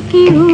की